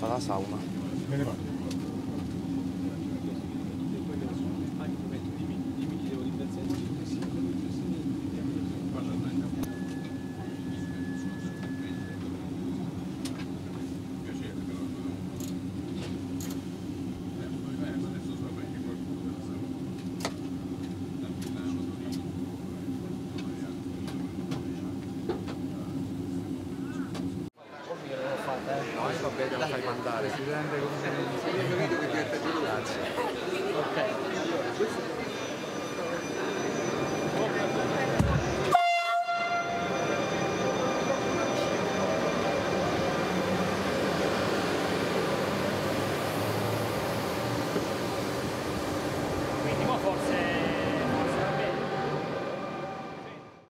fa la sauna. No, va bene, la fai mandare. Si rende come... Io credo che diventa più grazie. Ok. forse